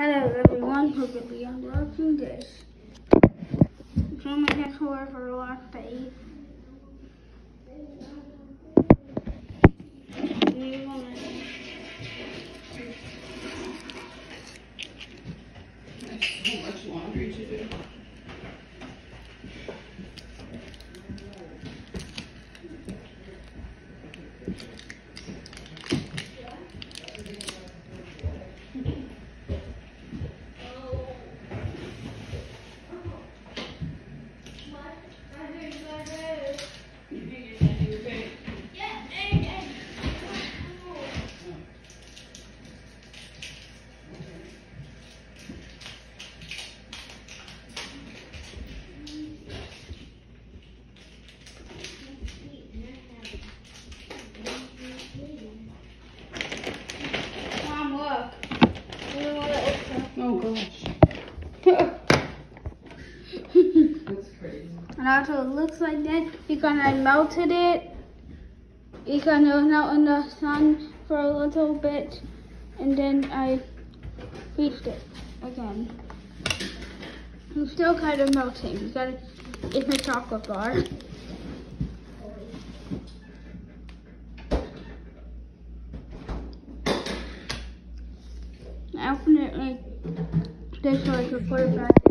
Hello everyone, going to be unboxing this. Has for for the last day. Oh gosh, that's crazy. and also it looks like that because I melted it. Because it was out in the sun for a little bit. And then I heated it again. It's still kind of melting because it's a chocolate bar. I it like this so I could put it back.